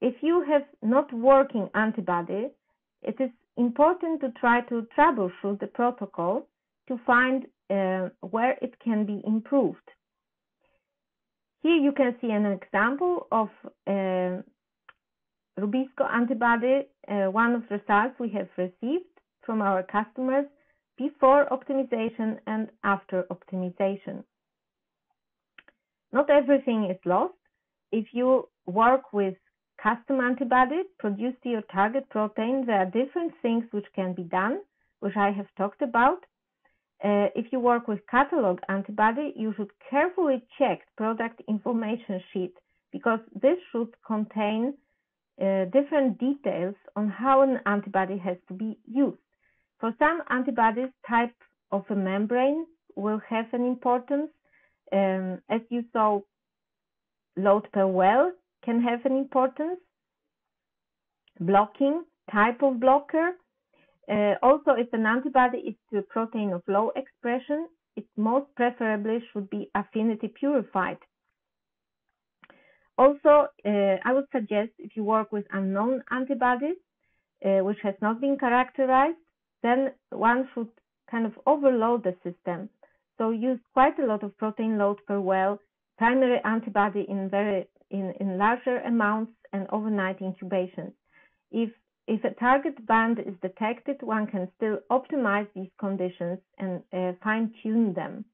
if you have not working antibody, it is important to try to troubleshoot the protocol to find uh, where it can be improved. Here you can see an example of uh, Rubisco antibody, uh, one of the results we have received from our customers before optimization and after optimization. Not everything is lost. If you work with custom antibodies produced to your target protein, there are different things which can be done, which I have talked about. Uh, if you work with catalog antibody, you should carefully check product information sheet because this should contain uh, different details on how an antibody has to be used. For some antibodies, type of a membrane will have an importance. Um, as you saw, load per well can have an importance. Blocking, type of blocker. Uh, also, if an antibody is to a protein of low expression, it most preferably should be affinity purified. Also, uh, I would suggest if you work with unknown antibodies, uh, which has not been characterized, then one should kind of overload the system. So use quite a lot of protein load per well, primary antibody in very in, in larger amounts and overnight incubation. If if a target band is detected, one can still optimize these conditions and uh, fine tune them.